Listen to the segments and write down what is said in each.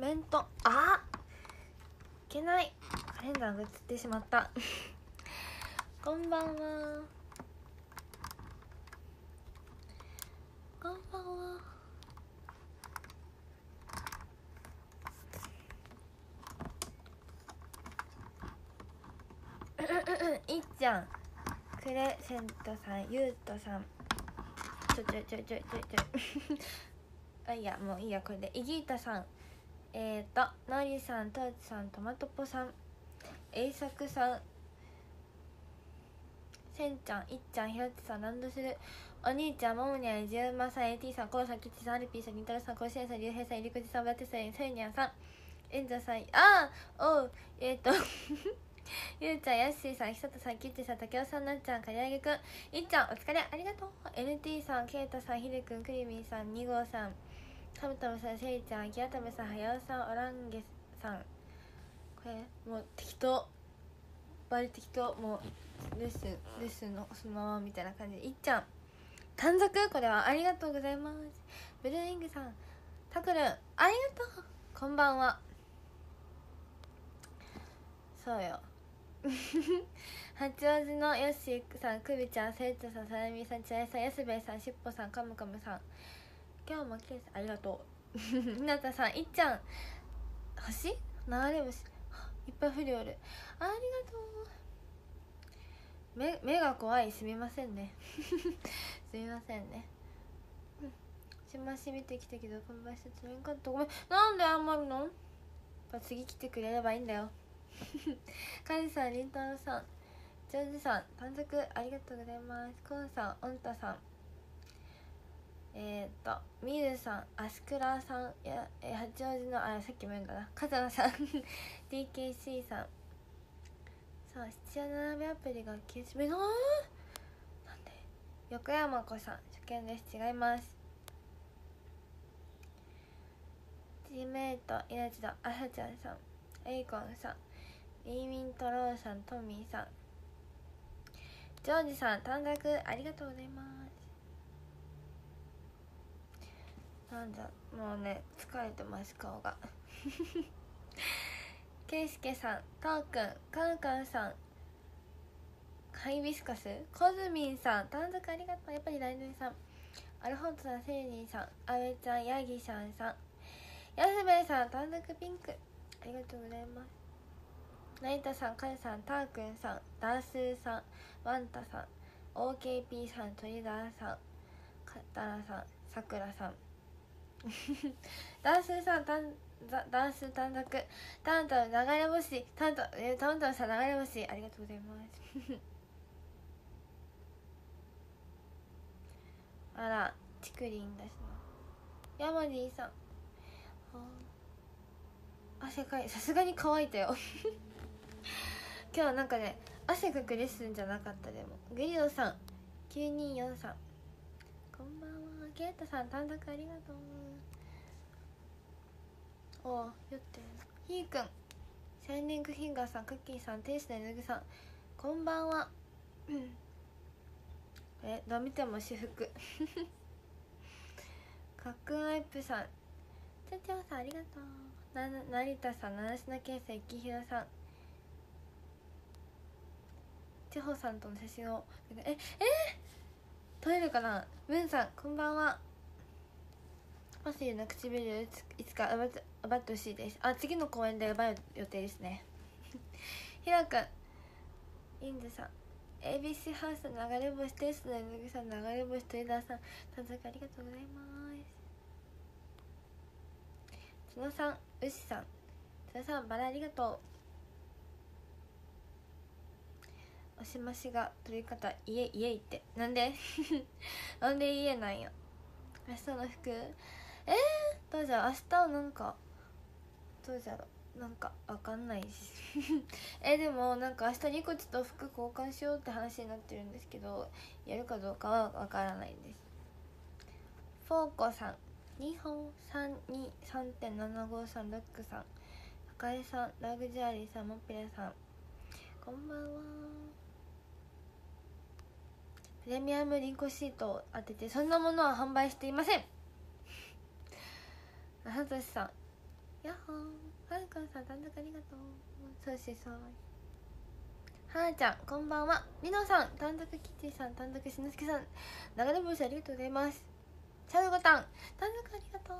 メント。あいけない。カレンダーが映ってしまった。こんばんは。こんばんは。いっちゃん。クレセントさんゆうとさん。ちょちょちょちょちょちょ。あいやもういいやこれで。イギータさん。えーとのりさんとうちさんトマトポさんえいさくさんせんちゃんいっちゃんひろちさんランドするお兄ちゃんももにゃんじゅうまさん AT さんこうさんきちさんアルピーさんりんたろさん甲子園さんりゅうへいさんいりくじさんバテさんせいにゃんさんえんざさんあーおうえーと ゆうちゃん、やっしーさん、ひさとさん、きっちさん、たけおさん、なっちゃん、かりあげくん、いっちゃん、お疲れ、ありがとう。NT さん、けいたさん、ひでくん、くりみんさん、2号さん、たむたむさん、せいちゃん、きやたむさん、はやおさん、オランゲさん。これ、もう適当。バリ適当。もう、レッスン、レッスンのそのままみたいな感じで、いっちゃん。短冊？これはありがとうございます。ブルーイングさん、たくるん、ありがとう。こんばんは。そうよ。八王子のよっしーさんくびちゃんせいちゃさんさやみさんちあいさんやすべいさんしっぽさんかむかむさん今日もきれいさんありがとう。ひなたさんいっちゃん。星？流れ星。いっぱい降りおるありがとう。目目が怖い。すみませんね。すみませんね。しまし見てきたけどこの場所つれんかった。ごめん。なんであんまりの次来てくれればいいんだよ。カジさん、りんたろさん、ジョージさん、短冊ありがとうございます。コンさん、オンタさん、えー、っと、ミルさん、アスクラさん、や八王子の、あ、さっきも言うんだな、カザナさん、DKC さん、さあ、七夜並べアプリが消えしめななんで？横山子さん、初見です。違います。チーメイト、命のあさちゃんさん、エイコンさん、イーミントローさん、トミーさん、ジョージさん、短冊ありがとうございます。なんだ、もうね、疲れてます、顔が。ケイスケさん、トーくん、カンカンさん、ハイビスカス、コズミンさん、短冊ありがとう。やっぱりライドさん、アルフォントさん、セイニーさん、アベちゃん、ヤギさんさん、ヤスベイさん、短冊ピンク、ありがとうございます。ナイタさん、カズさん、ターくんさん、ダースーさん、ワンタさん、OKP さん、トリガーさん、カタラさん、さくらさん。ダースさん、タンダンス短冊、タンタン流れ星、タンタン、えー、タンタンさん流れ星、ありがとうございます。あら、チクリンだしな。ヤマディさん。汗かい、さすがに乾いたよ。今日はなんかね汗かくレッスンじゃなかったでもグリオさん9243こんばんはケイタさん短冊ありがとうおよってひーくん。シャイニングフィンガーさんクッキーさんテイスの絵の具さん。こんばんは。えどう見ても私服。かっくんアイプさん。ちゃちゃさんありがとう。な成田さん七品圭介幸宏さん。千穂さんとの写真を。ええ撮れるかな？ムンさんこんばんは。マシューの唇いつか奪って奪ってほしいです。あ次の公演で奪う予定ですね。ひろくんインズさん。ABC ハウス流れ星テストのエグさん流れ星トレーダーさん短冊ありがとうございます。角さん牛さん。角さんバラありがとう。おしましが取り方家家行って。なんで？なんで家なんや明日の服？えー、どうじゃ明日なんかどうじゃろなんかわかんないし。えでもなんか明日ニコチと服交換しようって話になってるんですけどやるかどうかはわからないです。フォーコさん。2本323.753ロックさん。赤江さん。ラグジュアリーさんモピラさん。こんばんは。プレミアムリンコシートを当ててそんなものは販売していません。はとしさん。やっほー。はるかんさん単独ありがとう。そうしそう。はーちゃんこんばんは。みのさん単独キッチンさん単独しのすけさん。流れ星ありがとうございます。チャルゴタン。単独ありがとう。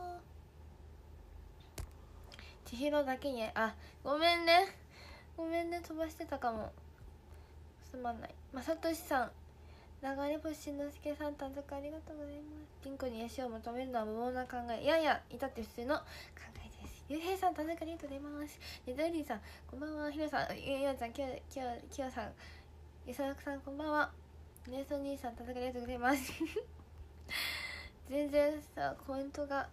千尋だけに。あごめんね。ごめんね飛ばしてたかも。すまない。まさとしさん。流れ星しのすけさん単独ありがとうございます。ピンクに癒しを求めるのは無謀な考え。いやいや至って普通の考え。ゆうへいさん単独ありがとうございます。ネドリーさんこんばんは。ひろさんゆうやちゃんきよきよきよさん。ゆさくさんこんばんは。ネルソン兄さん単独ありがとうございます。全然さコメントが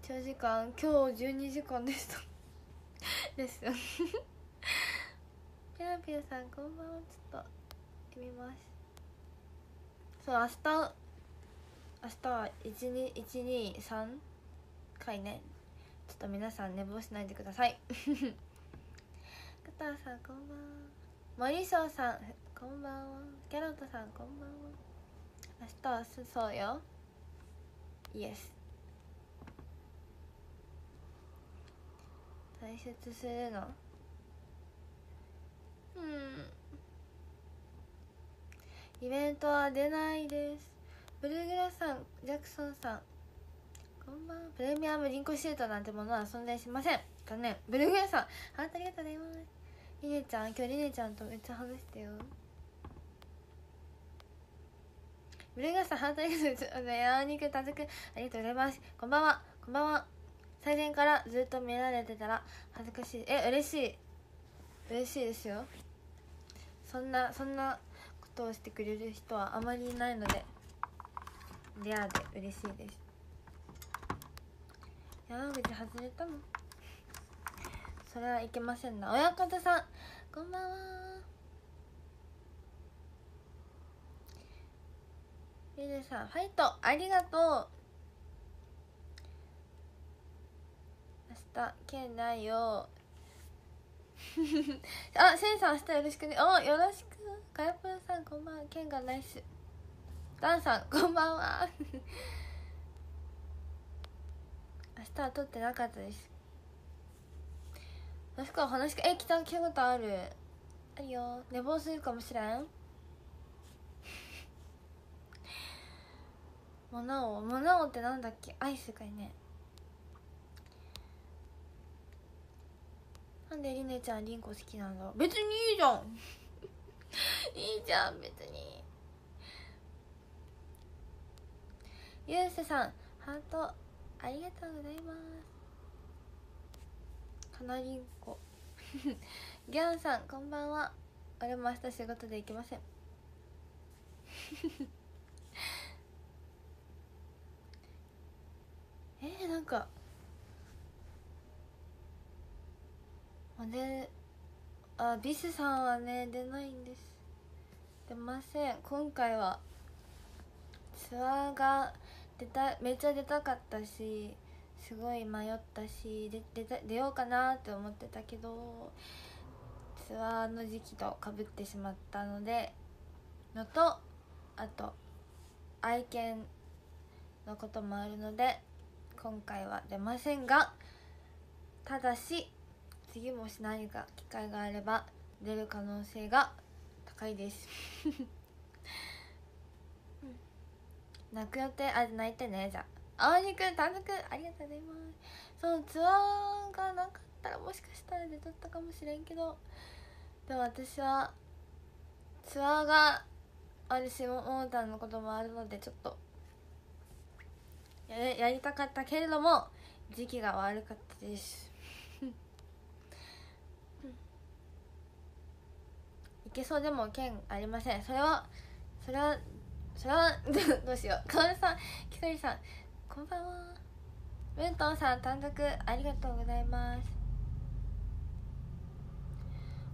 長時間今日12時間でした。です ピラピラさんこんばんは。ちょっと読みます。そう明日明日は123回ね。ちょっと皆さん寝坊しないでください。ガターさんこんばんは。森翔さんこんばんは。ギャロットさんこんばんは。明日はすそうよ。イエス退出するの。うん。イベントは出ないです。ブルーグラさんジャクソンさん。こんばんはプレミアムリンクシュートなんてものは存在しません。残念。ブルーグラさん。ハートありがとうございます。りねちゃん今日りねちゃんとめっちゃ話してよ。ブルーグラさんハートありがとうございますヤー肉たずくありがとうございます。こんばんは。こんばんは。最前からずっと見られてたら恥ずかしい。え嬉しい。嬉しいですよ。そんなそんなことをしてくれる人はあまりいないのでレアで嬉しいです。山口外れたの？それはいけませんな親方さんこんばんはゆでさんファイトありがとう明日県ないよあ、センさん明日よろしくね。お、よろしく。ガヤプーさんこんばんは。ケンがナイス。ダンさんこんばんは。明日は撮ってなかったです。もしくは話か、え、来た、聞いたことある？あるよ。寝坊するかもしれん？モナオ、モナオってなんだっけ？アイスかいね。なんでりねちゃんりんこ好きなんだ別にいいじゃん いいじゃん別にゆうせさんハートありがとうございます。かなりんこ。ギャンさんこんばんは。俺も明日仕事で行けません。えー、なんかであビスさんはね出ないんです。出ません。今回はツアーが出ためっちゃ出たかったしすごい迷ったしで出た出ようかなって思ってたけどツアーの時期とかぶってしまったのでのとあと愛犬のこともあるので今回は出ませんがただし次もし何か機会があれば出る可能性が高いです。泣く予定あ泣いてね。じゃあ青肉単独ありがとうございますそうツアーがなかったらもしかしたら出とったかもしれんけど。でも私はツアーがあるしモーターのこともあるのでちょっとややりたかったけれども時期が悪かったです。いけそうでも剣ありません。それはそれはそれはどうしよう。かおるさんきそりさんこんばんは。ムントンさん単独ありがとうございます。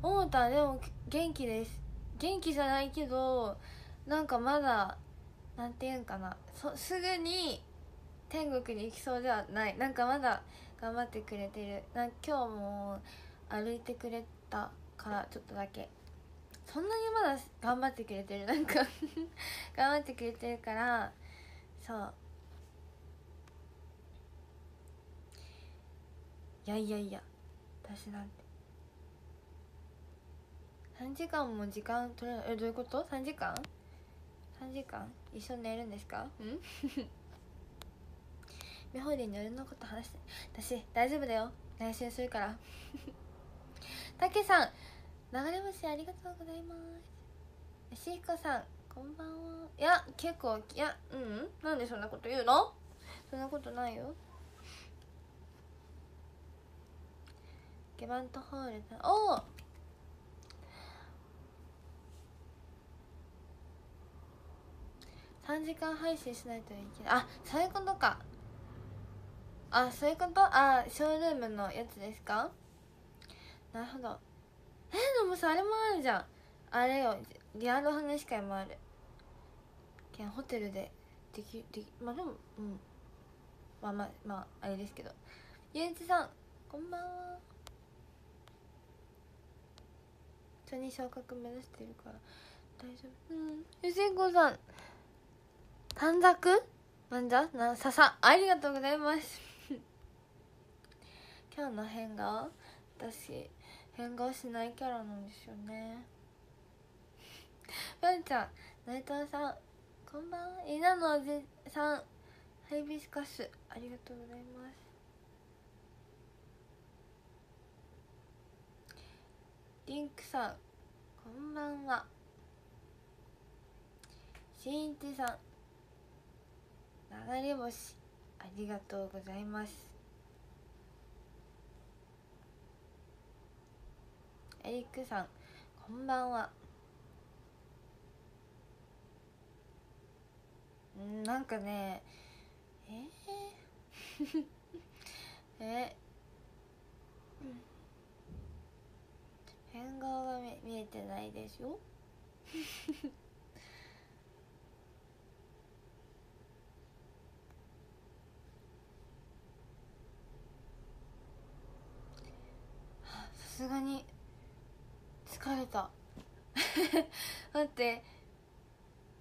思ったでも元気です。元気じゃないけどなんかまだなんていうんかな。そすぐに天国に行きそうではない。なんかまだ頑張ってくれてる。な今日も歩いてくれたからちょっとだけ。そんなにまだ頑張ってくれてる なんか頑張ってくれてるからそう。いやいやいや私なんて。3時間も時間取れない。えどういうこと ?3 時間 ?3 時間？一緒に寝るんですか？ん？美穂に夜のこと話して。私大丈夫だよ。来週するから。たけさん流れ星ありがとうございます。しひこさんこんばんは。いや結構いやうんなんでそんなこと言うの？そんなことないよ。ゲバントホールだおお3時間配信しないといけない。あそういうことか。あそういうこと？あショールームのやつですか？なるほど。えでもさあれもあるじゃん。あれよリアル話し会もある。けんホテルでできできまあでもうん。まあまあまああれですけど。ゆういちさんこんばんは。普通に昇格目指してるから。大丈夫。うん。ゆせんこさん短冊？なんじゃ？な笹ありがとうございます。今日の変顔？私変顔しないキャラなんですよね。ぴょんちゃん内藤さんこんばんは。稲のおじさんハイビスカスありがとうございます。リンクさんこんばんは。しんいちさん流れ星ありがとうございます。エリックさんこんばんは。んなんかねえー、え？うん変顔が見見えてないでしょ？さすがに疲れた。待って。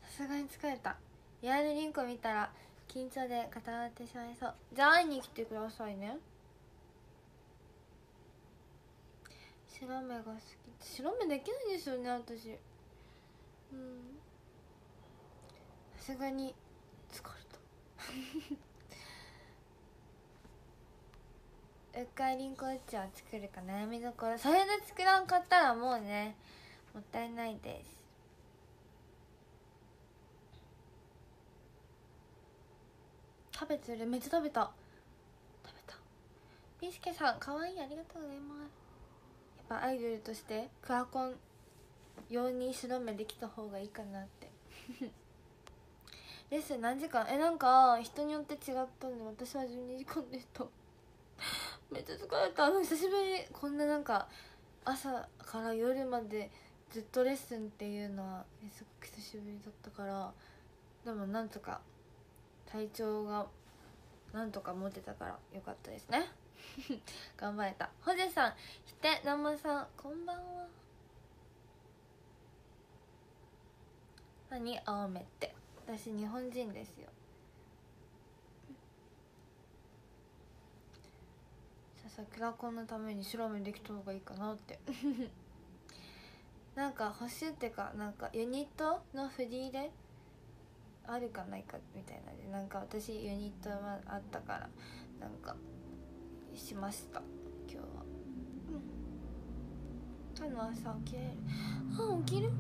さすがに疲れた。リアルリンク見たら緊張で固まってしまいそう。じゃあ会いに来てくださいね。白目が好き。白目できないですよね私。うん。さすがに疲れた。うっかりんこうちは作るか悩みどころ。それで作らんかったらもうねもったいないです。食べてる。めっちゃ食べた。食べた。ビスケさんかわいい。ありがとうございます。やっぱアイドルとしてクアコン用に白目できた方がいいかなって。レッスン何時間？えなんか人によって違ったんで私は12時間でした。めっちゃ疲れた。久しぶりこんななんか朝から夜までずっとレッスンっていうのはすごく久しぶりだったからでもなんとか体調がなんとか持てたからよかったですね。頑張れた。ホジさんひてなまさんこんばんは。何青目って。私日本人ですよ。桜コンのために白目できた方がいいかなって。なんか欲しいってかなんかユニットのフリーであるかないかみたいなでなんか私ユニットはあったからなんかしました。今日は。うん。の朝起きれるあ起きれる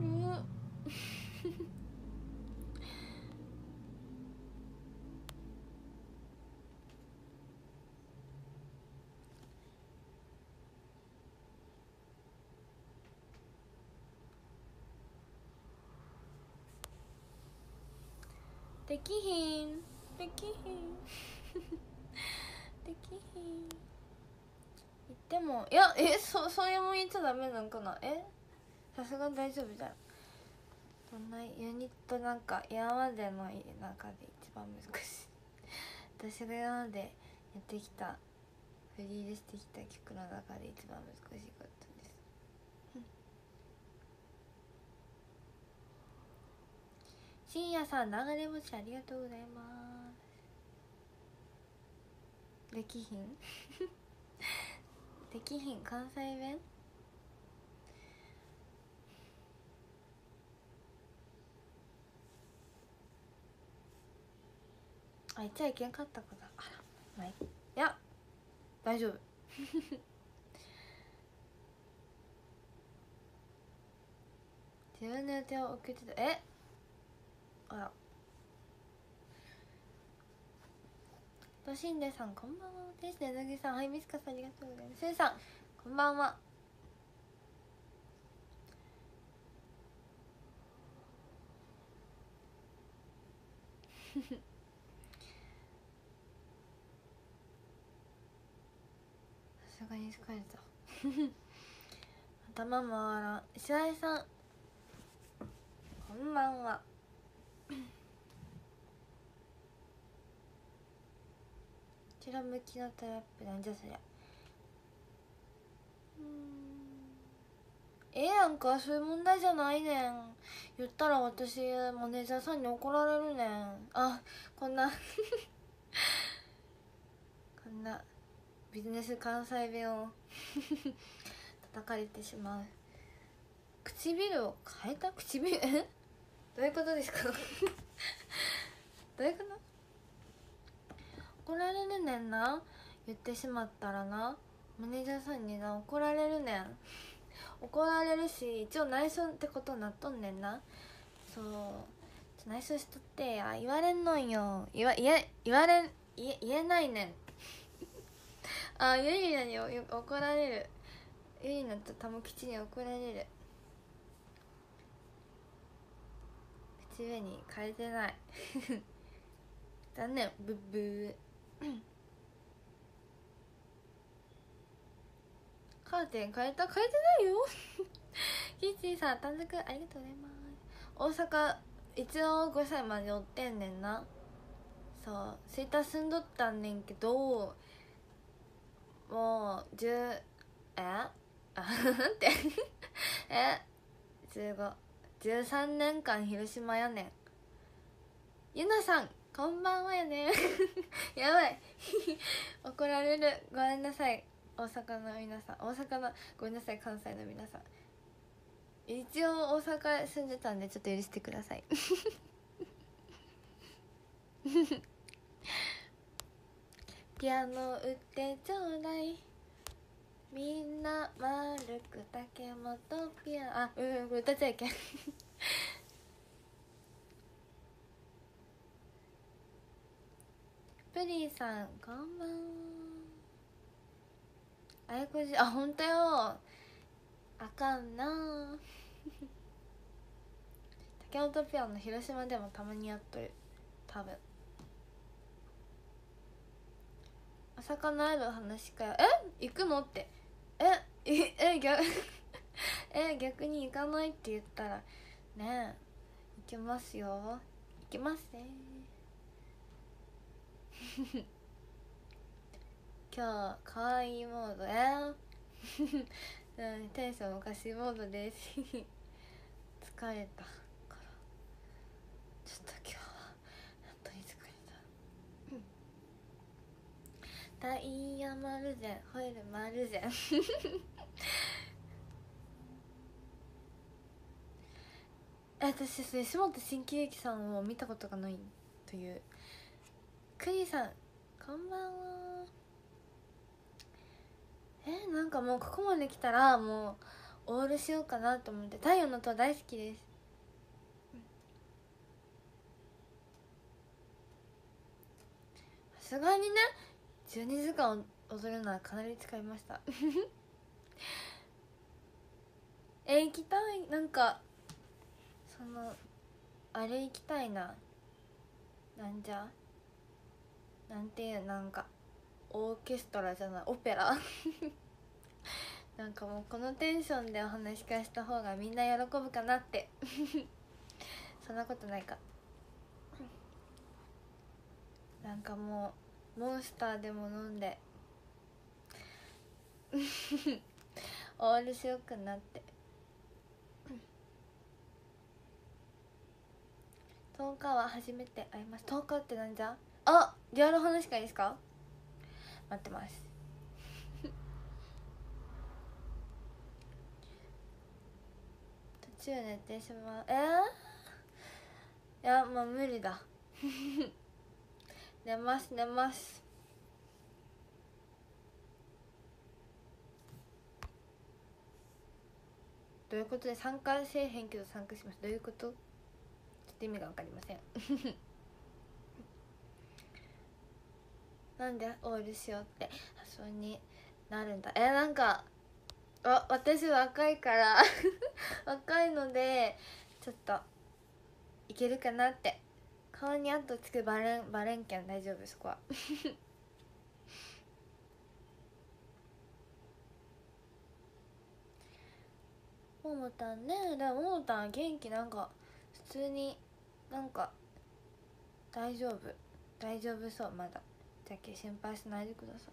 できひん。できひん。できひん。言ってもいやえそそれも言っちゃダメなんかな？え？さすがに大丈夫じゃん。そんなユニットなんか今までの中で一番難しい。私が今までやってきたフリーでしてきた曲の中で一番難しかった深夜さん流れ星ありがとうございます。できひんできひん関西弁？あ言っちゃいけんかったかな。あらまい。いや大丈夫。自分の予定を送ってた。え？あら。としんでさんこんばんはです。ねなぎさんはいみすかさんありがとうございます。せいさんこんばんは。さすがに疲れた。頭回らん石井さんこんばんはちら向きのトラップなんじゃそりゃ。ええやんかそういう問題じゃないねん。言ったら私マネージャーさんに怒られるねん。あこんな。こんな。ビジネス関西弁を。叩かれてしまう。唇を変えた？唇？どういうことですか？どういうこと？怒られるねんな？言ってしまったらな？マネージャーさんにな怒られるねん。怒られるし一応内緒ってことになっとんねんな。そう。内緒しとってや言われんのんよ。言わ言え言われん言え言えないねん。あゆりなに怒られる。ゆりなと玉吉に怒られる。上に変えてない。残念。ブッブー。カーテン変えた？変えてないよ。キッチンさん短冊ありがとうございます。大阪一応5歳までおってんねんな。そう。セーター住んどったんねんけどもう10え？あ なんて。え？13年間広島やねん。ゆなさんこんばんはやね やばい。怒られる。ごめんなさい。大阪の皆さん。大阪のごめんなさい。関西の皆さん。一応大阪住んでたんでちょっと許してください。ピアノ売ってちょうだい。みんな丸く竹本ピアあうん歌っちゃいけん。プリンさんこんばんあやこじあ本当よ。あかんな。竹本ピアノ広島でもたまにやっとる。多分。お魚ある話かよ。え？行くの？って。え え逆 え逆に行かないって言ったらねえ行きますよ。行きますね。今日かわいいモードえうんテンションおかしいモードです。疲れたから。ちょっと今日は本当に疲れたダイヤマルゼンホイルマルゼン私それ下本新喜劇さんを見たことがないという。クリさんこんばんは。えなんかもうここまで来たらもうオールしようかなと思って。太陽の塔大好きです。さすがにね12時間踊るのはかなり使いました。え行きたいなんかそのあれ行きたいな。なんじゃ？なんていうなんかオーケストラじゃないオペラ。なんかもうこのテンションでお話し会した方がみんな喜ぶかなって。そんなことないか。なんかもうモンスターでも飲んで。オールよくなって。10日は初めて会います。10日ってなんじゃ？あリアル話がいいですか？待ってます。途中寝てしまう。えー、いやまあ無理だ。寝ます寝ます。どういうことで？参加せえへんけど参加します。どういうこと？ちょっと意味が分かりません。なんで？オールしようって。発想になるんだ。えなんかあ私若いから。若いのでちょっといけるかなって。顔に後つくバレンバレンキャン大丈夫？そこは。ももたんねでもももたん元気なんか普通になんか大丈夫。大丈夫そうまだ。じゃけ心配しないでください。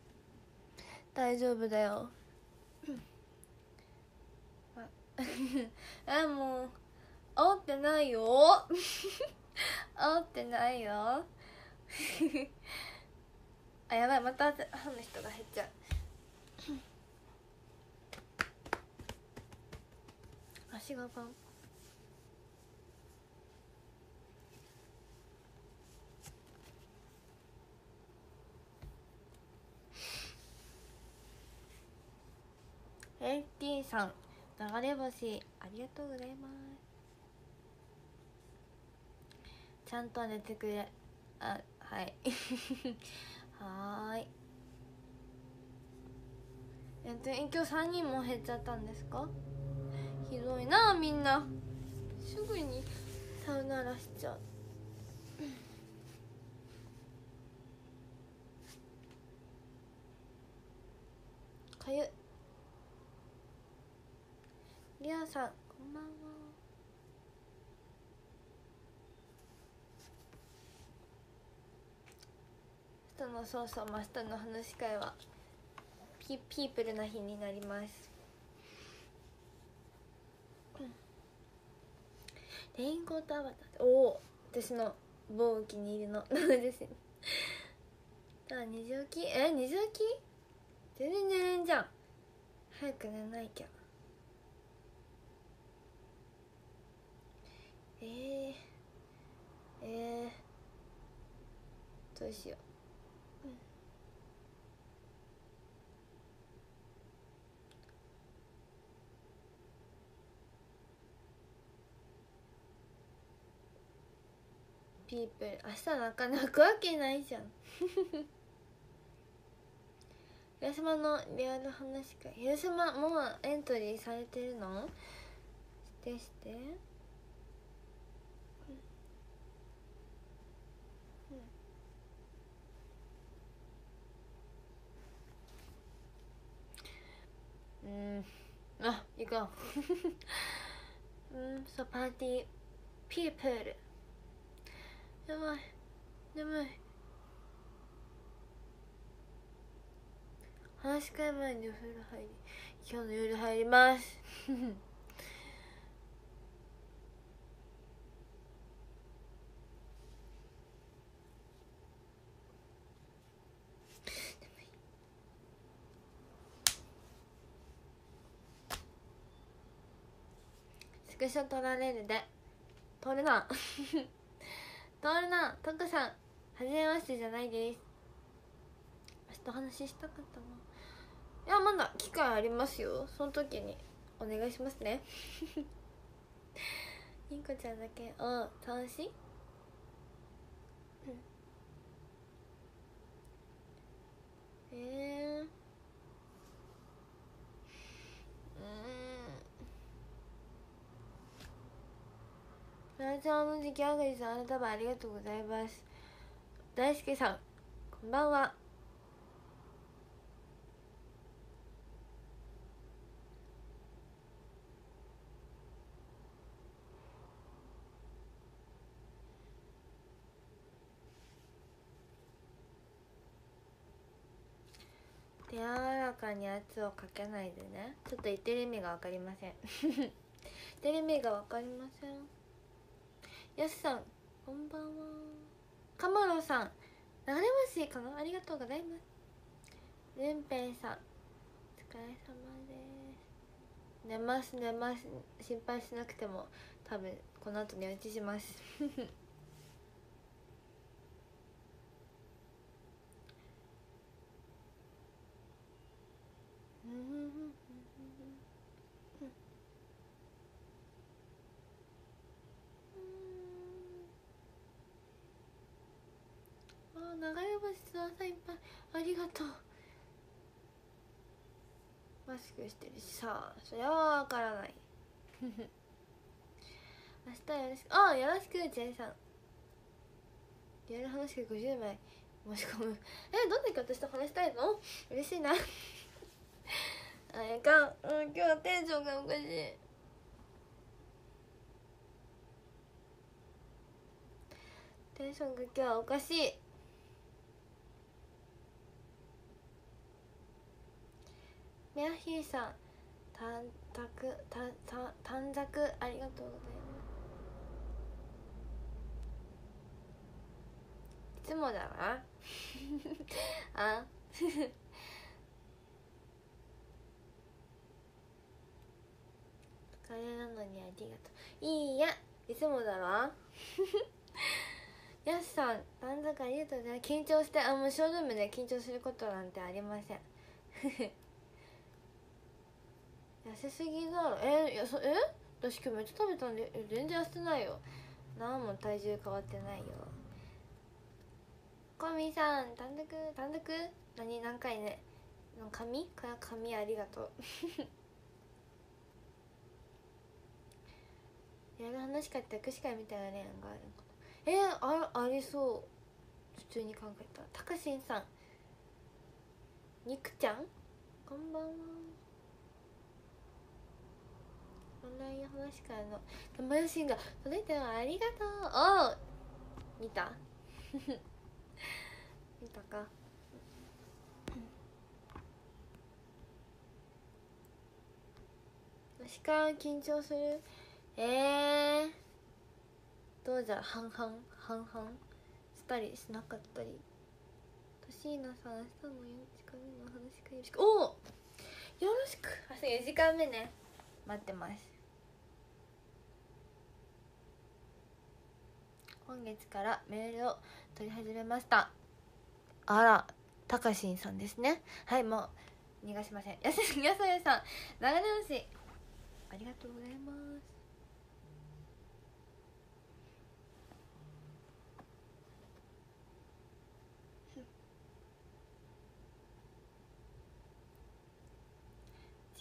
大丈夫だよ。あ。もう。煽ってないよ 煽ってないよ。あやばい。またファンの人が減っちゃう。足がパン。エイティさん。流れ星ありがとうございます。ちゃんと寝てくれあはい。はーい。えっと今日3人も減っちゃったんですか？ひどいなみんな。すぐにさよならしちゃう。かゆりあさん。こんばんは明日のそうそう明日の話し会はピピープルな日になります。レインコートアバター。おお私の某お気に入りの。名前ですねだから二時起きえ二時起き全然寝れんじゃん。早く寝ないきゃ。えー、えー、どうしよう、ピープ。ル明日なんか泣くわけないじゃん。広島のリアル話会広島もうエントリーされてるの？してしてうん。あ行こう。うんそうパーティー。ピープル。やばい。眠い。話し会前にお風呂入り今日の夜入ります。スクショ撮られるで。撮るな。トールナトクさんはじめましてじゃないです。明日話したかったな。いやまだ機会ありますよ。その時にお願いしますね。インコちゃんだけ。お楽しい？うん。えー、うんラジオの時期あがりさんあなたもありがとうございます。大輔さんこんばんは。柔らかに圧をかけないでね。ちょっと言ってる意味が分かりません。言ってる意味が分かりません。やすさんこんばんは。かまろさん流れ星かなありがとうございます。れんぺいさんお疲れ様です。寝ます寝ます。心配しなくても多分この後寝落ちしますあ流れ星の朝いっぱいありがとう。マスクしてるしさ。それはわからない。明日よろしく。あよろしくジェイさん。リアル話が50枚。申し込む。えどんだけ私と話したいの？嬉しいな。あやかん、うん、今日はテンションがおかしい。テンションが今日はおかしい。メアヒーさん短冊短短冊ありがとうございます。いつもだな あ？疲れなのにありがとう。いいやいつもだろやすさん短冊ありがとうございます。緊張してあもうショールームで緊張することなんてありません。痩せすぎだろ。えやそえ？私今日めっちゃ食べたんで全然痩せてないよ。何も体重変わってないよ。コミさん単独？単独？何何回ね？紙？か紙ありがとう。やる話かって握手会みたいな恋愛があるのえー、あありそう。普通に考えたら。たかしんさん。にくちゃん？こんばんは。オンライン話からの生配信が届いたよありがとう。お見た？見たか。私から緊張する？えー、どうじゃ半々？半々？したりしなかったり？トシーナさん明日も4時間目の話かよろしく。おおよろしく。明日4時間目ね。待ってます。今月からメールを取り始めました。あらたかしんさんですね。はいもう逃がしません。やすやさやさん長直しありがとうございます。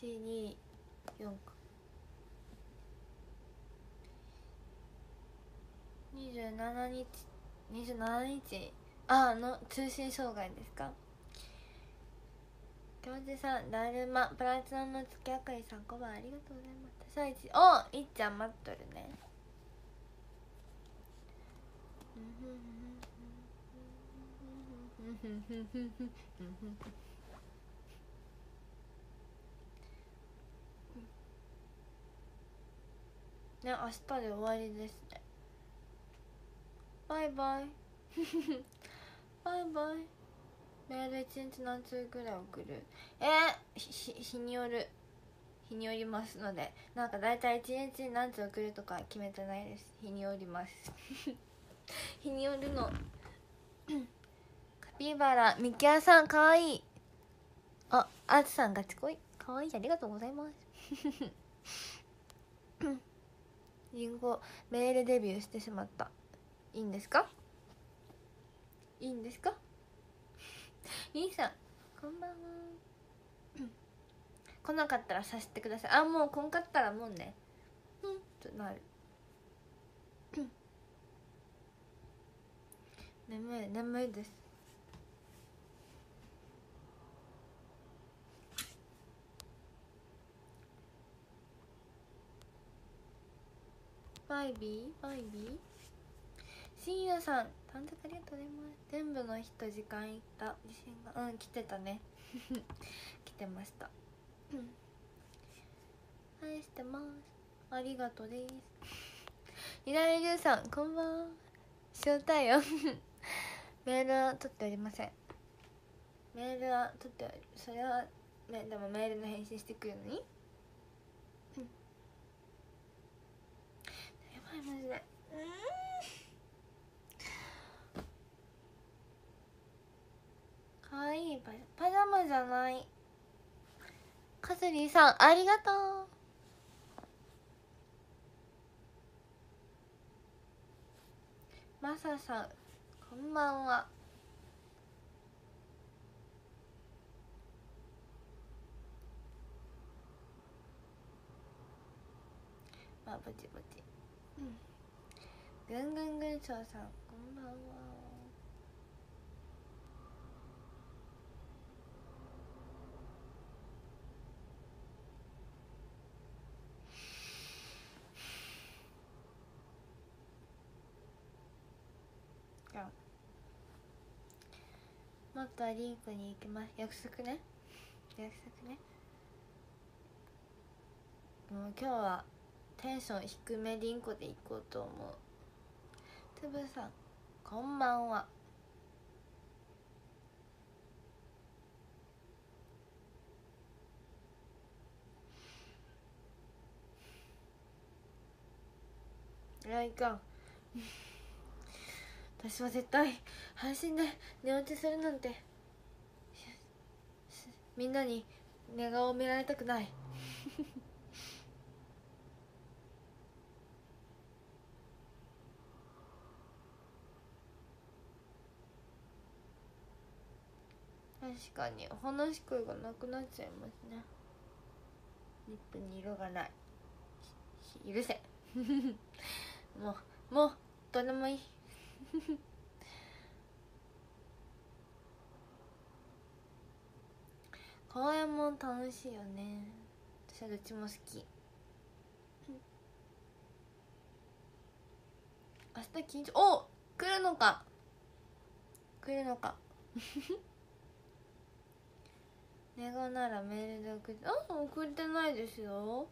1 2 4か27日27日あの通信障害ですか？教授さんだるまプラチナの月明かりさん5番ありがとうございます。さいちおいっちゃん待っとるね。ね明日で終わりですね。バイバイ。バイバイ。メール一日何通ぐらい送る？えー、日による。日によりますので。なんか大体一日に何通送るとか決めてないです。日によります。日によるの。カピバラ。ミキアさんかわいい。ああつさんガチ恋。かわいい。ありがとうございます。リンゴ。メールデビューしてしまった。いいんですか？いいんですか？兄さんこんばんは。来なかったらさせてください。あもう来んかったらもうね。うんとなる。眠い眠いです。バイビー？バイビー？深夜さん短冊ありがとうございます全部の人時間いった。自信がうん来てたね。来てました。愛してます。ありがとうです。ゆらりゅうさんこんばんは。塩対よメールは取っておりません。メールは取ってそれはねでもメールの返信してくるのに？やばいマジで。うん？わいいパジパジャマじゃない。カズリーさんありがとう。マサさんこんばんは。まあぼちぼち。うん。ぐんぐんぐんちょうさんこんばんはじゃあもっとリンクに行きます。約束ね。約束ね。もう今日はテンション低めリンコで行こうと思う。つぶさんこんばんは。いやいかん。私は絶対配信で寝落ちするなんて。みんなに寝顔を見られたくない。確かに話し声がなくなっちゃいますね。リップに色がない。し許せ。もうもうどうでもいい 公園も楽しいよね。私はどっちも好き。明日緊張お来るのか。来るのか。願うならメールで送ってあ送ってないですよ。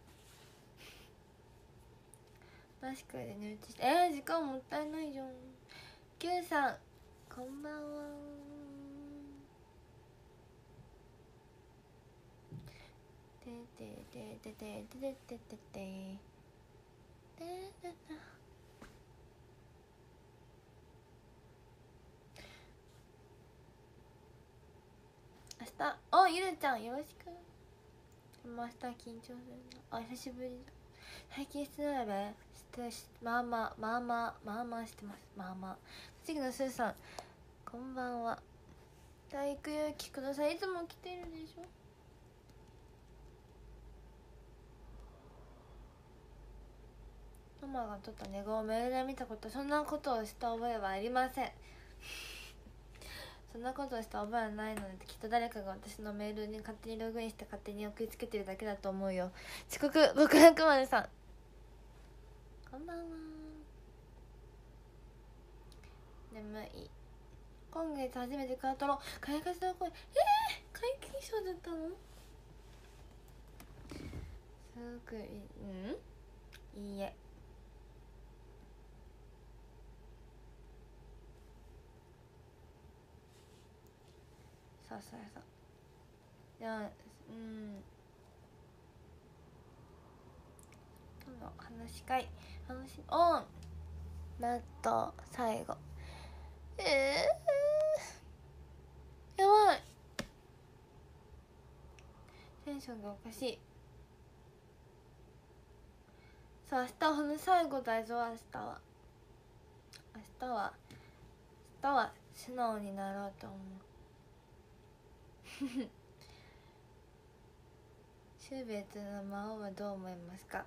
確かにねうちえー、時間もったいないじゃん Q さんこんばんは。ててててててててててて明日おゆるちゃんよろしく。明日緊張するな。あ久しぶり。だ最近してないべしてまあまあまあまあまあまあしてます。まあまあ。次のスーさんこんばんは。体育勇気ください。いつも来てるでしょ？ママが撮った寝顔をメールで見たことそんなことをした覚えはありません。そんなことをした覚えはないのできっと誰かが私のメールに勝手にログインして勝手に送りつけてるだけだと思うよ。遅刻極楽丸さん。こんばんは。眠い。今月初めてカートロ開花した声。ええー、皆勤賞だったの？すごくいい。うん？いいえ。そうそうそう。いやうん。今度話し会。話しオンマット最後。ええー、やばい。テンションがおかしい。そう明日ほんの最後だぞ明日は。明日は明日は素直になろうと思う。シューベットの魔王はどう思いますか？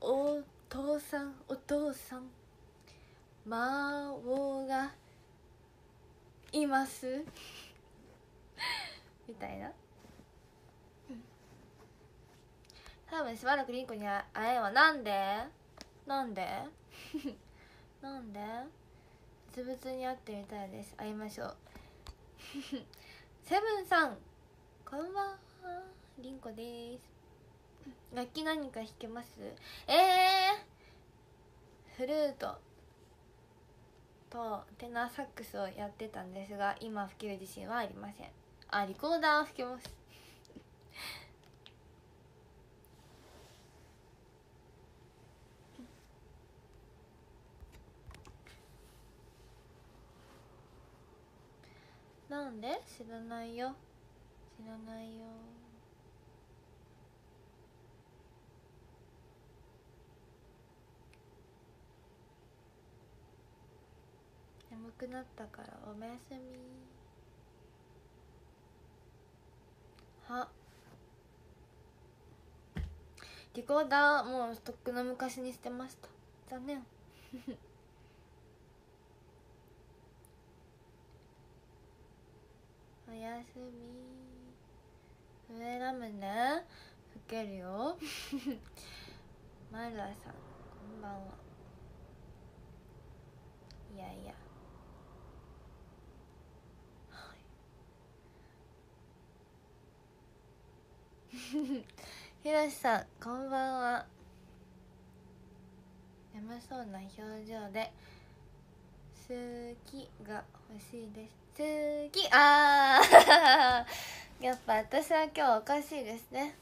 お父さんお父さん。魔王がいます。みたいな。多分しばらくリンコに会えんわ。なんで？なんで？なんで？実物に会ってみたいです。会いましょう。セブンさんこんばんは。りんこです。楽器何か弾けます？えー、フルート。とテナーサックスをやってたんですが今吹ける自信はありません。あリコーダーを吹けます。なんで？知らないよ。知らないよ。眠くなったからおやすみ。は。リコーダーもうとっくの昔に捨てました。残念。おやすみ。上ラムネ？吹けるよ。マルアさんこんばんは。いやいや。ひろしさんこんばんは。眠そうな表情で「好き」が欲しいです。好きあー。やっぱ私は今日おかしいですね。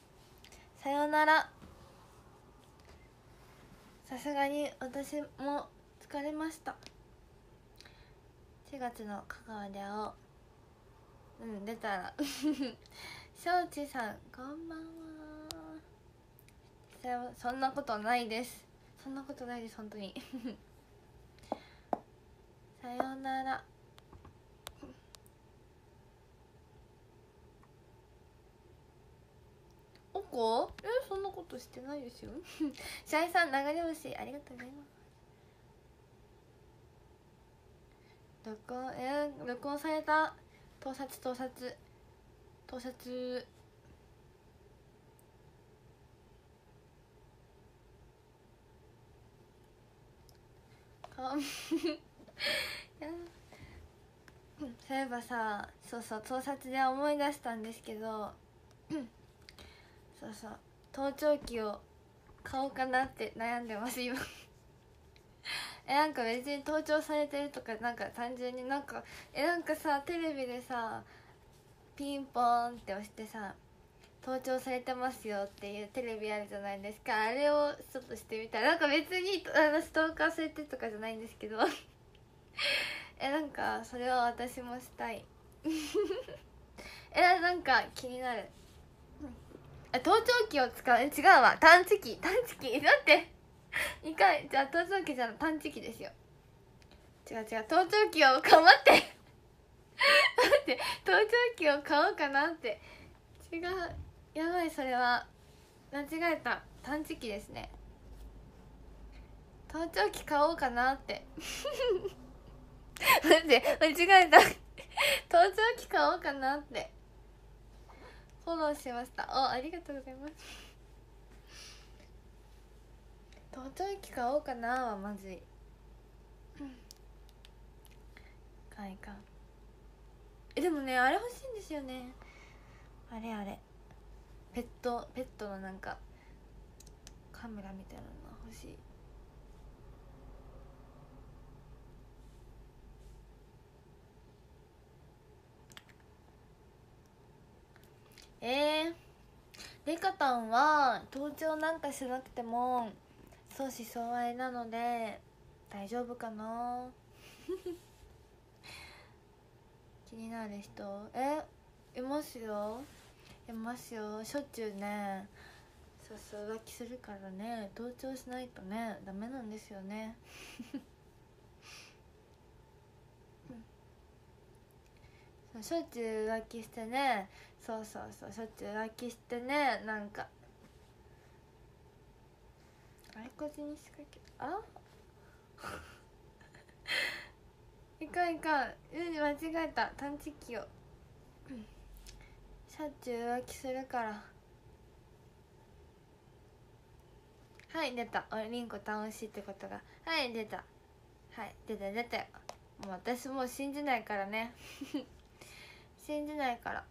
さよなら。さすがに私も疲れました。4月の香川で会おう。うん出たら。庄司さんこんばんは。そんなことないです。そんなことないです本当に。さようなら。おこ？えそんなことしてないですよ。シャイさん流れ星ありがとうございます。録音えー、録音された。盗撮盗撮。盗撮。か そういえばさそうそう盗撮で思い出したんですけどそうそう盗聴器を買おうかなって悩んでます今。えなんか別に盗聴されてるとかなんか単純になんかえなんかさテレビでさピンポーンって押してさ盗聴されてますよっていうテレビあるじゃないですか。あれをちょっとしてみたい。なんか別にあのストーカーされてとかじゃないんですけど。えなんかそれは私もしたい。えなんか気になる。盗聴器を使う？違うわ。探知機。探知機。だって。一回じゃあ盗聴器じゃ探知機ですよ。違う違う。盗聴器をかまって。待って盗聴器を買おうかなって。違う。やばいそれは。間違えた。探知機ですね。盗聴器買おうかなって。待って間違えた。盗聴器買おうかなって。フォローしました。おありがとうございます。盗聴器買おうかなはまずい。かいか。んえでもねあれ欲しいんですよね。あれあれ。ペットペットのなんかカメラみたいなの欲しい。えー、レカタンは盗聴なんかしなくても相思相愛なので大丈夫かな？気になる人？え？いますよ。いますよ。しょっちゅうね。そうそう浮気するからね。盗聴しないとね。ダメなんですよね。そうしょっちゅう浮気してね。そうそうそう。しょっちゅう浮気してね。なんか。あいこじに仕掛けあ？いかんいかんうん間違えた。探知機を。しょっちゅう浮気するから。はい出た。おりんこ楽しいってことが。はい出た。はい出た出たよ。もう私もう信じないからね。信じないから。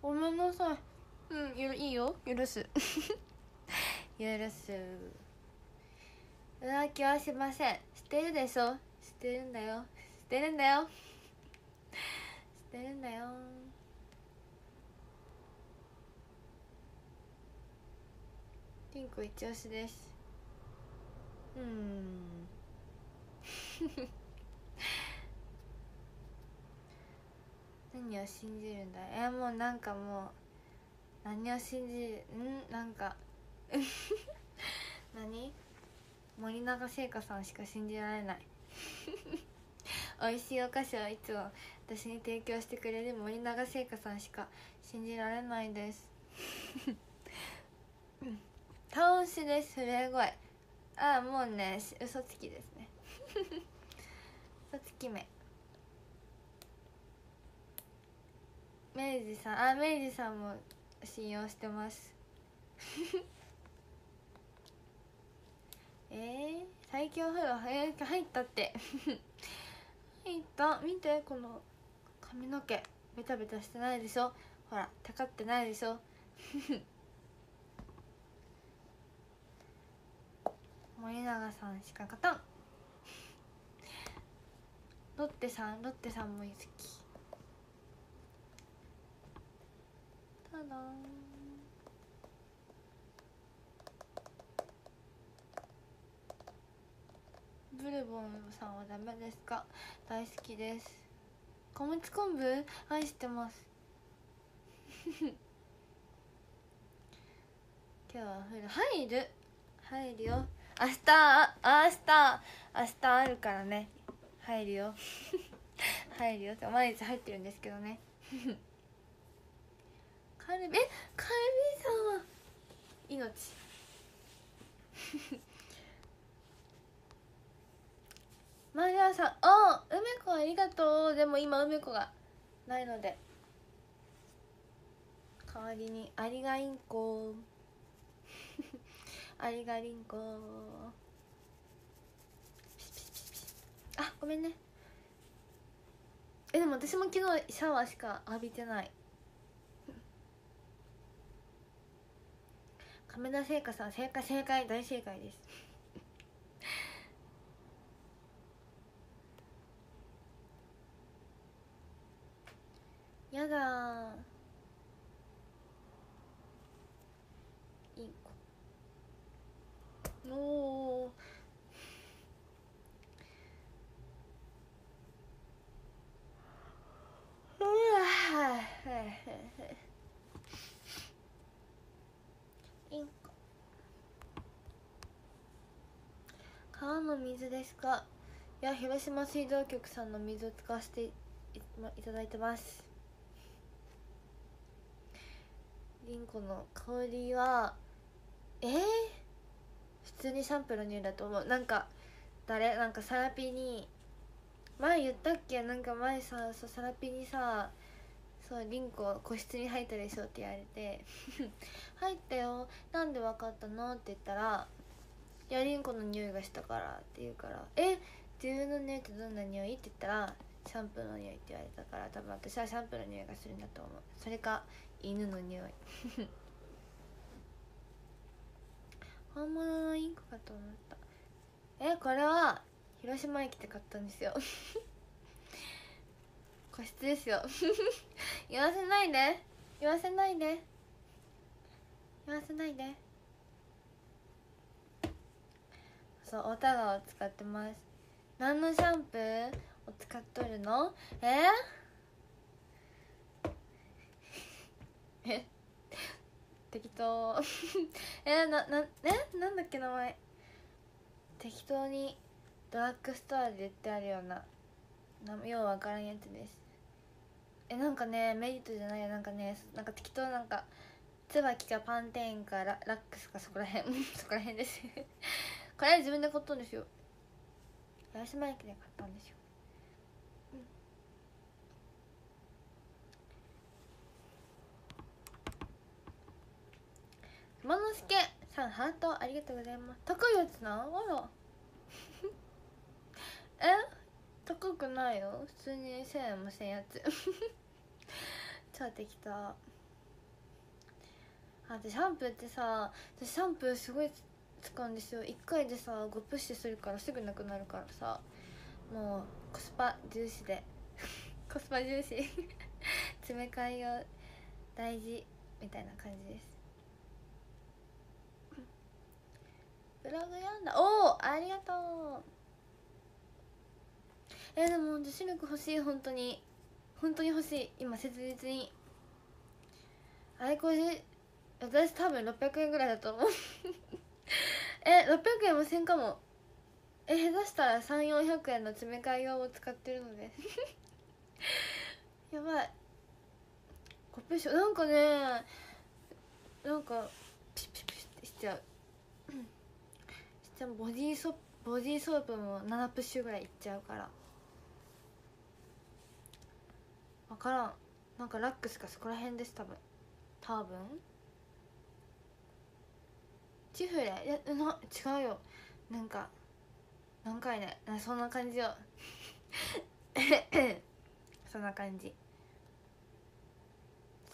ごめんなさい。うんいいよ。許す。許す。浮気はしません。知ってるでしょ？知ってるんだよ。知ってるんだよ。知ってるんだよ。ピンク一押しです。うん。何を信じるんだ？えもうなんかもう何を信じるん？なんか。何？森永製菓さんしか信じられない。美味しいお菓子をいつも私に提供してくれる森永製菓さんしか信じられないです。倒しです。震え声。ああもうね嘘つきですね。嘘つき目。明治さん。あ明治さんも信用してますえー、最強風呂早く入ったって。入った。見てこの髪の毛。ベタベタしてないでしょ。ほらたかってないでしょ。森永さんしか勝たん。ロッテさんロッテさんも好き。ただブルボンさんはダメですか？大好きです。小餅昆布愛してます。今日は降る入る？入るよ。明日明日明日あるからね。入るよ。入るよ。って毎日入ってるんですけどね。カルビえカルビさんは？命。マリアさんあ梅子ありがとう。でも今梅子がないので。代わりにありがインコありがりんこ。あごめんね。えでも私も昨日シャワーしか浴びてない。亀田製菓さん正解正解大正解です。やだいいおおうわインコ。川の水ですか？いや広島水道局さんの水を使わせていただいてます。リンコの香りはえー、普通にシャンプーの匂いだと思う。なんか誰？なんかサラピに前言ったっけ？なんか前さそうサラピにさそうリンコ個室に入ったでしょって言われて「入ったよ。なんで分かったの?」って言ったら「いやリンコの匂いがしたから」って言うから「え？自分の匂いってどんな匂い?」って言ったら「シャンプーの匂い」って言われたから多分私はシャンプーの匂いがするんだと思う。それか犬の匂い。本物のインコかと思った。えこれは広島駅で買ったんですよ。個室ですよ。言わせないで。言わせないで。言わせないで。そうオタガを使ってます。何のシャンプーを使っとるの？ええ？適当。えななえ？なんだっけ名前？適当にドラッグストアで売ってあるような。ようわからんやつです。えなんかねメリットじゃないよ。なんかねなんか適当なんか椿かパンテーンかララックスかそこらへん。そこらへんです。これは自分で買ったんですよ。八島駅で買ったんですよ。熊之助さんハートありがとうございます。高いやつなあらえ？高くないよ普通に1000円もせんやつ。超適当。あでシャンプーってさ私シャンプーすごい使うんですよ。1回でさ5プッシュするからすぐなくなるからさ。もうコスパ重視で。コスパ重視。詰め替えが大事みたいな感じです。ブログ読んだ。おおありがとう。えでも女子力欲しい本当に。本当に欲しい。今切実に。あいこじ私多分600円ぐらいだと思う。え600円もせんかも。え下手したら3400円の詰め替え用を使ってるので。やばい。コップショなんかねなんかピシピシピシってしちゃう。ちゃうボディーソボディーソープも7プッシュぐらいいっちゃうから。分からん。なんかラックスかそこら辺です多分。多分？チフレ？いやな違うよ。なんか何回ね？そんな感じよ。そんな感じ。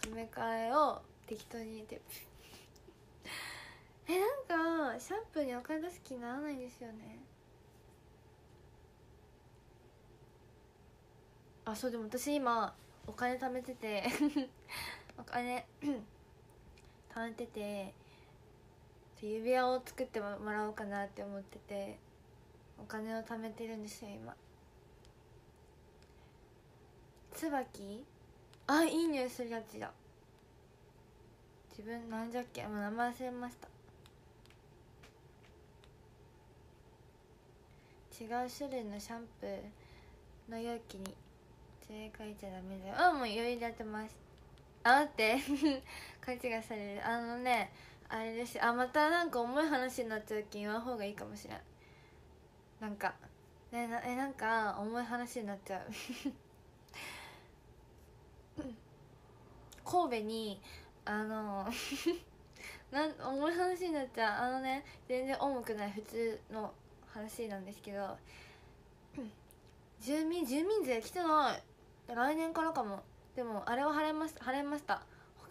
詰め替えを適当に入れて。えなんかシャンプーにお金出す気にならないんですよね。あそうでも私今お金貯めてて。お金 貯めてて。指輪を作ってもらおうかなって思ってて。お金を貯めてるんですよ今。椿？あいい匂いするやつだ。自分なんじゃっけ？もう名前忘れました違う種類のシャンプーの容器に正解じゃダメだよ。あもう余裕でやってます。あって。勘違いされる。あのねあれですあまたなんか重い話になっちゃうけん言わん方がいいかもしれん。なんか。ねなえなんか重い話になっちゃう。神戸にあの なん重い話になっちゃう。あのね全然重くない普通の話なんですけど住民住民税来てない。来年からかも。でもあれは払いました払いました。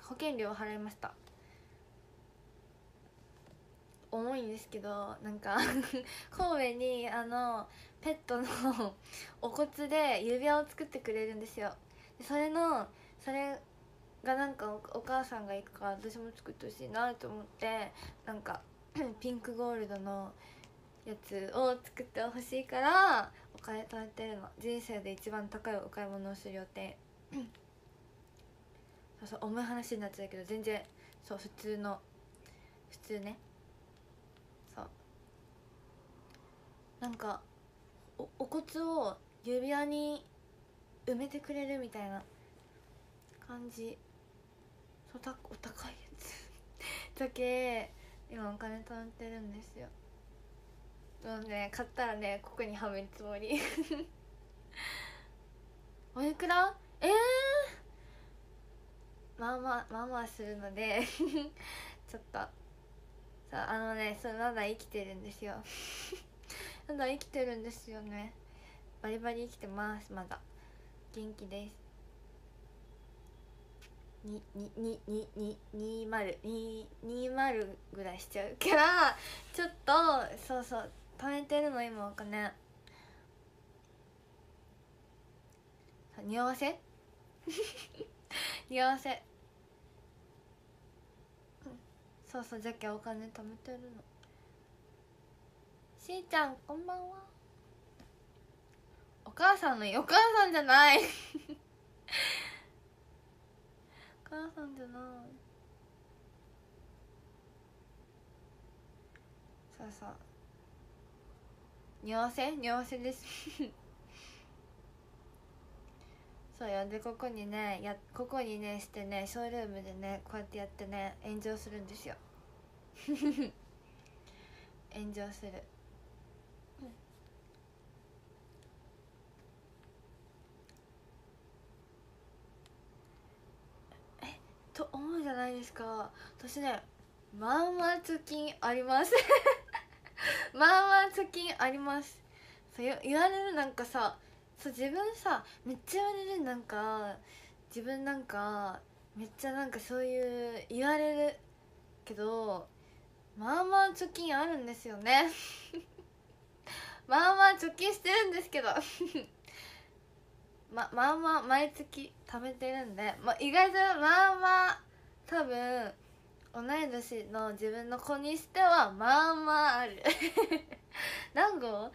保険料払いました。重いんですけどなんか 神戸にあのペットの お骨で指輪を作ってくれるんですよ。それのそれがなんかお母さんが行くから私も作ってほしいなと思ってなんか ピンクゴールドのやつを作ってほしいからお金貯めてるの。人生で一番高いお買い物をする予定。そうそう重い話になっちゃうけど全然そう普通の普通ね。そう。なんかおお骨を指輪に埋めてくれるみたいな感じ。そうたお高いやつ。だけ今お金貯めてるんですよもうね買ったらねここにはめるつもり。おいくら？ええー、まあまあまあまあするので ちょっと。さあのねそれまだ生きてるんですよ。まだ生きてるんですよね。バリバリ生きてますまだ。元気です。にににににに0に20ぐらいしちゃうからちょっとそうそう。貯めてるの今お金。匂わせ？匂わせ。そうそうじゃけお金貯めてるの。しーちゃんこんばんは。お母さんのお母さんじゃない。お母さんじゃない。そうそう。匂わせ？匂わせです。そうよ。でここにねやここにねしてねショールームでねこうやってやってね炎上するんですよ。炎上する、え？と思うじゃないですか。私ねまあまあ貯金あります。まあまあ貯金あります。そう言われるなんかさそう自分さめっちゃ言われるなんか自分なんかめっちゃなんかそういう言われるけどまあまあ貯金あるんですよね。まあまあ貯金してるんですけど。ままあまあ毎月貯めてるんで、まあ、意外とまあまあ多分同い年の自分の子にしてはまあまあある。何号？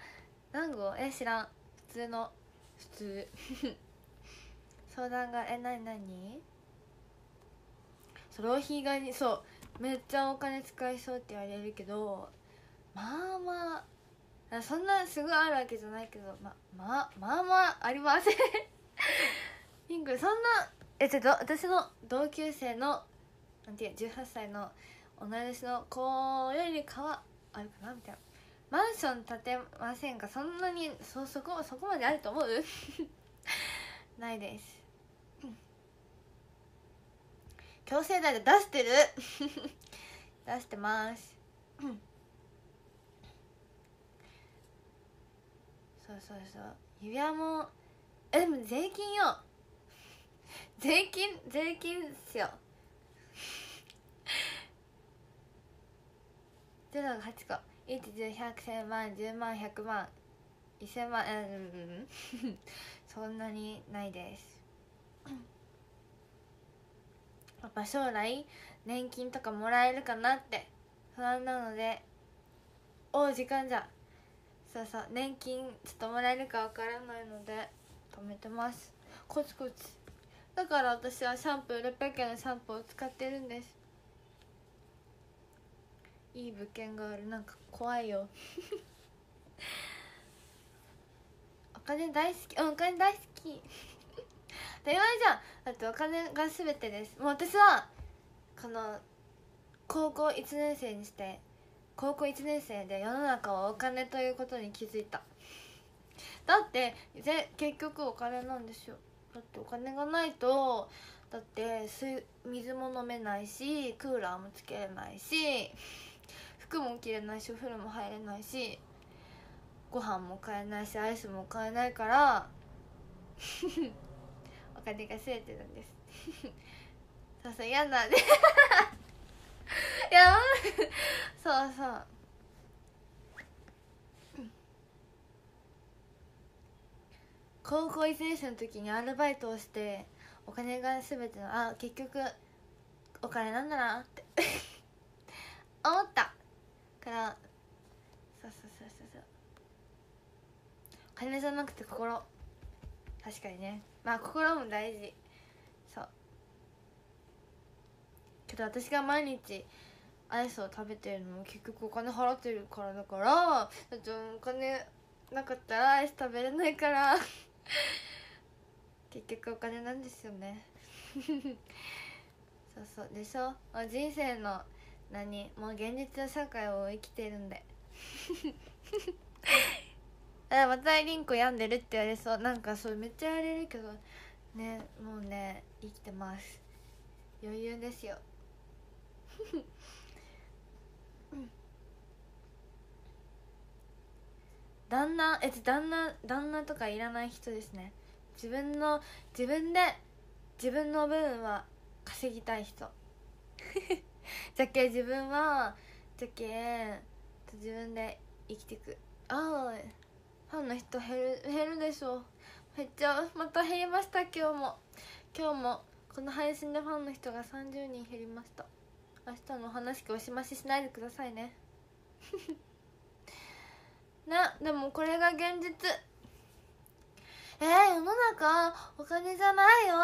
何号？え知らん。普通の。普通。相談が。えなになにそう浪費がにそう。めっちゃお金使いそうって言われるけどまあまあ。そんなすごいあるわけじゃないけどままあまあまあありません。ピンクそんなえちょっと私の同級生のなんていう18歳の同い年の子よりかはあるかなみたいな。マンション建てませんかそんなにそそこそこまであると思う？ないです。強制代で出してる？出してます。そうそうそう。指輪もえでも税金よ。税金税金っすよ。ゼロが8個1101000万10万100万1000万うんうん そんなにないです。やっぱ将来年金とかもらえるかなって。不安なので。おう時間じゃ。そうそう。年金ちょっともらえるかわからないので止めてます。コツコツ。だから私はシャンプー600円のシャンプーを使ってるんです。いい物件がある。なんか怖いよ。お金大好き。お金大好き。当たり前じゃん。だってお金が全てです。もう私はこの高校1年生にして高校1年生で世の中はお金ということに気づいた。だってぜ結局お金なんですよ。だってお金がないとだって水水も飲めないしクーラーもつけれないし服も着れないしお風呂も入れないしご飯も買えないしアイスも買えないから お金が増えてるんです。そうそう嫌なんで。い。やそうそう。高校1年生の時にアルバイトをしてお金が全てのあ結局お金なんだなって。思った。からそうそうそうそうそう。金じゃなくて心。確かにね。まあ心も大事。そう。けど私が毎日アイスを食べてるのも結局お金払ってるからだからだってお金なかったらアイス食べれないから。結局お金なんですよね。そうそう。でしょ？人生の何？もう現実の社会を生きてるんで。あまたリンク病んでるって言われそう。なんかそうめっちゃ言われるけど。ねもうね生きてます。余裕ですよ。旦那え旦那旦那とかいらない人ですね。自分の自分で自分の分は稼ぎたい人 じゃけ自分はじゃけ自分で生きてく。ああファンの人減る減るでしょめっちゃまた減りました今日も。今日もこの配信でファンの人が30人減りました。明日のお話おしまししないでくださいね。なでもこれが現実。えー、世の中お金じゃないよ。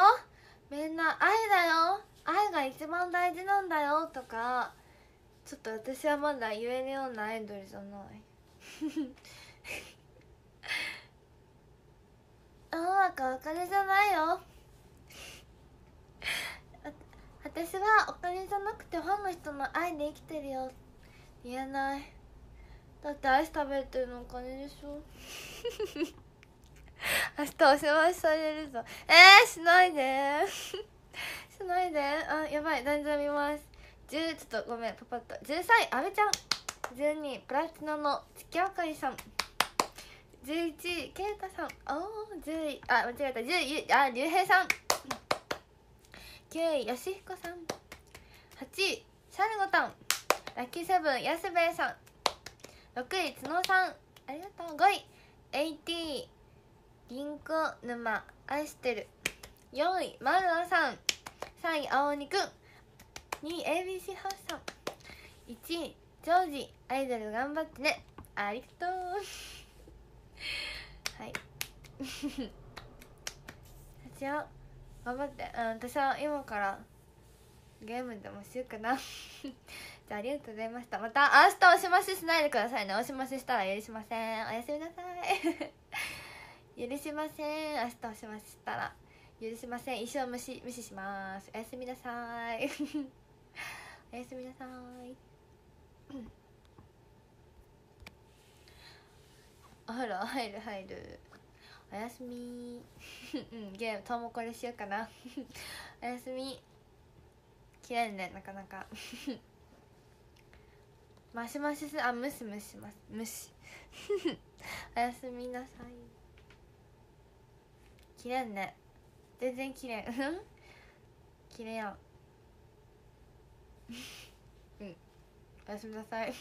みんな愛だよ。愛が一番大事なんだよとかちょっと私はまだ言えるようなアイドルじゃない。世の中お金じゃないよ。私はお金じゃなくてファンの人の愛で生きてるよ。言えない。だってアイス食べてるのお金でしょ。明日お世話されるぞ。えー、しないでしないで。あやばい。男女見ます。10ちょっとごめんパパッと。13位阿部ちゃん。12位プラチナの月あかりさん。11位ケイタさん。おお10位。あ間違えた。10位あ竜兵さん。9位よしひこさん。8位シャルゴタン。ラッキーセブン安兵衛さん。6位角さん。ありがとう。5位 AT 銀行沼。愛してる。4位マルアさん。3位青鬼くん。2位 ABC ハウスさん1位ジョージ。アイドル頑張ってね。ありがとう。はい。ちよ頑張って。私は今からゲームでもしようかな。じゃあありがとうございました。また明日おしまししないでくださいね。おしまししたら許しません。おやすみなさい。許しません。明日おしまししたら。許しません。一生無視無視します。おやすみなさい。おやすみなさい。お風呂入る入る。おやすみ。うんゲームともこれしようかな。おやすみ。綺麗ねなかなか。マシマシすあムシムシします。ムシおやすみなさい。綺麗ね。全然綺麗うん？綺麗やん。うん。おやすみなさい。